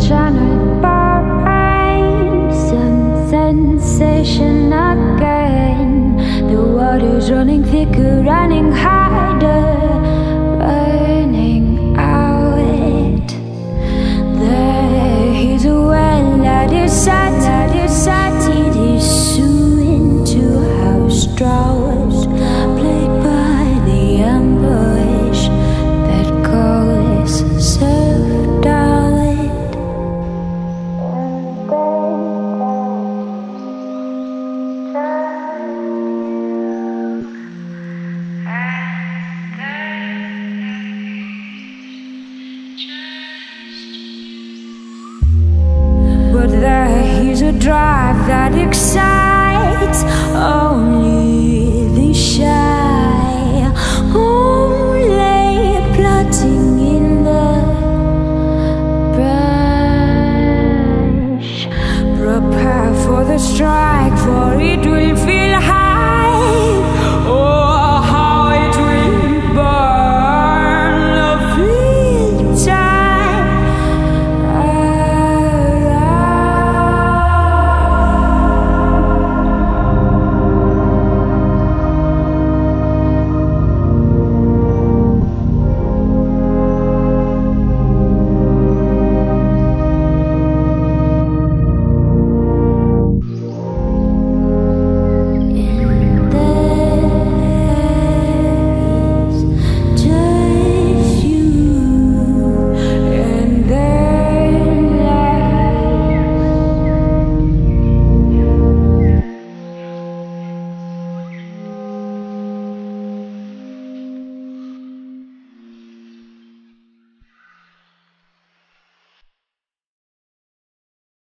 Trying to binds some sensation again. The water's is running thicker, running high. Is a drive that excites only the shy. Only plotting in the brush. Prepare for the strike.